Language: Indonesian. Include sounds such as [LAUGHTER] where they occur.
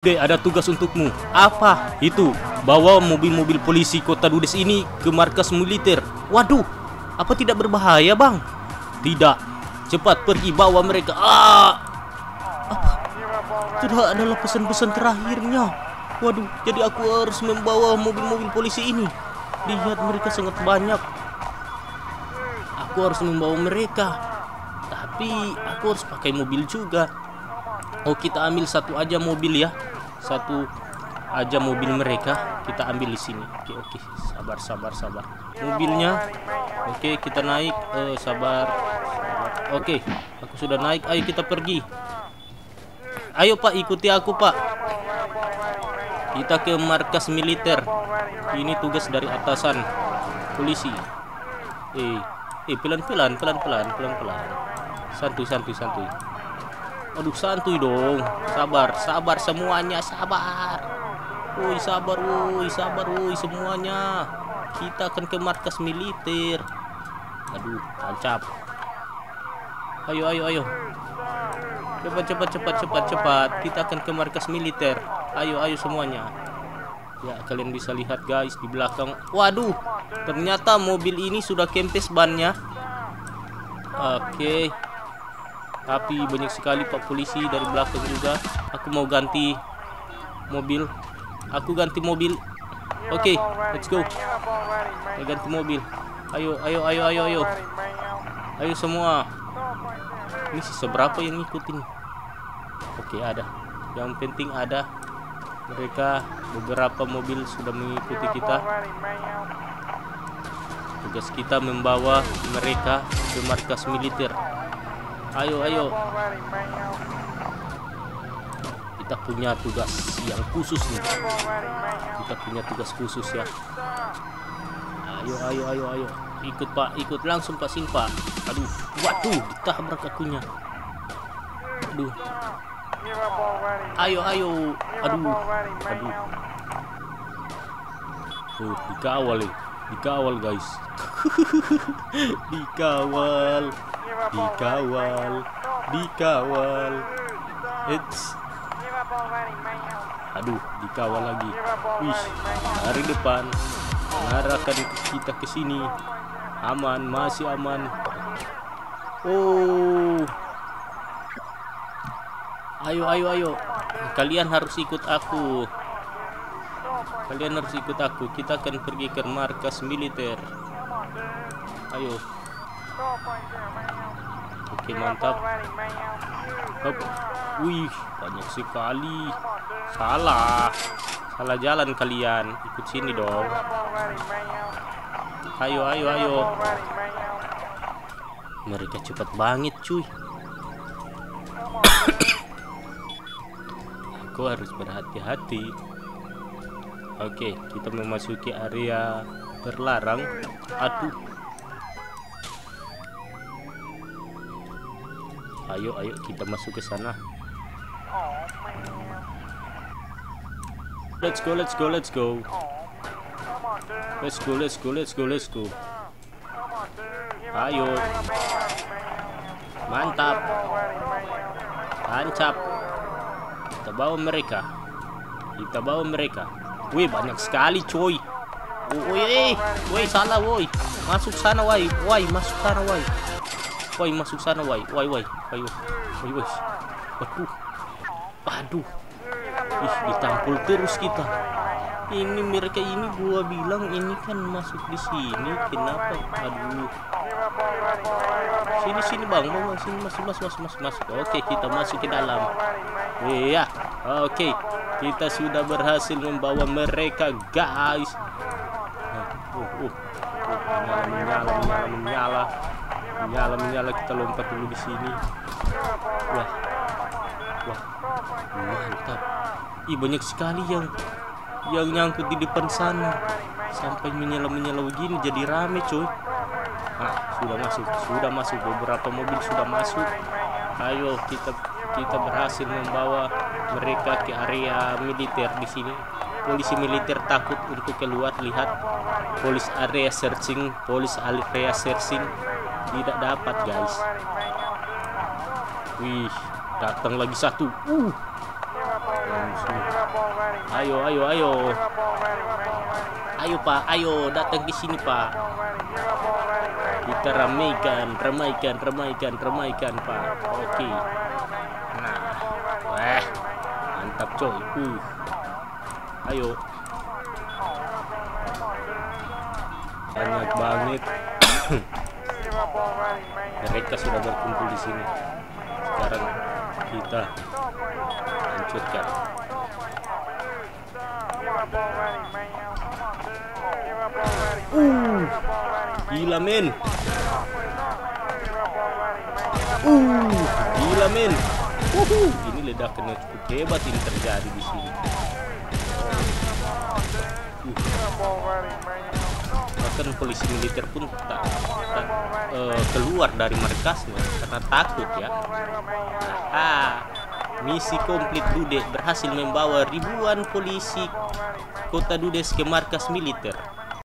Oke, ada tugas untukmu. Apa? Itu, bawa mobil-mobil polisi kota Dudes ini ke markas militer. Waduh, apa tidak berbahaya, Bang? Tidak. Cepat pergi bawa mereka. Ah! Apa? Itu adalah pesan-pesan terakhirnya. Waduh, jadi aku harus membawa mobil-mobil polisi ini. Lihat mereka sangat banyak. Aku harus membawa mereka. Tapi aku harus pakai mobil juga. Oh kita ambil satu aja mobil ya Satu aja mobil mereka Kita ambil di sini. Oke oke. Sabar sabar sabar. Mobilnya Oke kita naik eh, sabar, sabar. Oke aku sudah naik Ayo kita pergi. Ayo pak ikuti aku pak. Kita ke markas militer. Ini tugas dari atasan Polisi. Eh Eh pelan-pelan pelan-pelan pelan-pelan. Santuy santuy santuy Aduh santuy dong. Sabar, sabar semuanya, sabar. Woi, sabar, woi, sabar, woi semuanya. Kita akan ke markas militer. Aduh, tancap. Ayo, ayo, ayo. Cepat, cepat, cepat, cepat, cepat. Kita akan ke markas militer. Ayo, ayo semuanya. Ya, kalian bisa lihat guys di belakang. Waduh, ternyata mobil ini sudah kempes bannya. Oke. Okay tapi banyak sekali pak polisi dari belakang juga. Aku mau ganti mobil. Aku ganti mobil. Oke okay, let's go. Saya ganti mobil. Ayo ayo ayo ayo ayo. Ayo semua. Ini sih seberapa yang ngikutin? Oke okay, ada. Yang penting ada. Mereka beberapa mobil sudah mengikuti kita. Tugas kita membawa mereka ke markas militer Ayo, ayo. Kita punya tugas yang khusus nih. Kita punya tugas khusus ya. Ayo, ayo, ayo, ayo. Ikut Pak, ikut langsung Pak Sin Pak. Aduh, waduh, ditabrak akunya. Aduh. Ayo, ayo. Aduh, aduh. Tuh, dikawal nih. Dikawal guys. [LAUGHS] dikawal dikawal dikawal. It's aduh dikawal lagi. Wih dari depan mengarahkan kita ke sini. Aman masih aman. Oh. Ayo ayo ayo. Kalian harus ikut aku. Kalian harus ikut aku. Kita akan pergi ke markas militer. Ayo Oke mantap. Hop. Wih banyak sekali. Salah. Salah jalan kalian. Ikut sini dong. Ayo ayo ayo. Mereka cepat banget cuy. [COUGHS] Aku harus berhati-hati. Oke kita memasuki area terlarang Aduh ayo ayo kita masuk ke sana. Let's go let's go let's go. Let's go let's go let's go let's go. Ayo. Mantap. Tancap kita bawa mereka. Kita bawa mereka. Wih banyak sekali coy. Woi woi salah woi. Masuk sana woi. Woi masuk sana woi woi masuk sana woi woi woi Ayo, ayo guys. Waduh, aduh, ih ditampul terus kita. Ini mereka ini gua bilang ini kan masuk di sini, kenapa? Aduh. Sini sini bang, bang, sini masuk masuk masuk masuk masuk. Oke kita masuk ke dalam. Iya, oke kita sudah berhasil membawa mereka guys. Uh, uh, uh. Menyala menyala menyala menyala menyala menyala kita lompat dulu di sini. Wah. Wah. Mantap. Ih banyak sekali yang yang nyangkut di depan sana. Sampai menyala menyala begini jadi rame coy ah sudah masuk sudah masuk. Beberapa mobil sudah masuk. Ayo kita kita berhasil membawa mereka ke area militer di sini. Polisi militer takut untuk keluar. Lihat polis area searching polis area searching tidak dapat guys wih datang lagi satu uh Ayo, ayo, ayo. Ayo Pak, ayo datang ke sini Pak. Kita ramaikan, ramaikan, ramaikan, ramaikan Pak. Oke. Nah, wah, mantap coy. Uh. Ayo. Banyak banget. [CLEARS THROAT] Mereka sudah berkumpul di sini. Sekarang kita hancurkan. Uh, gila men. Uh, gila men. Uhuh, ini ledakan yang cukup hebat ini terjadi di sini. Uh. Bahkan polisi militer pun tak, tak uh, keluar dari markasnya karena takut ya. Aha, misi komplit Dude berhasil membawa ribuan polisi kota Dudes ke markas militer.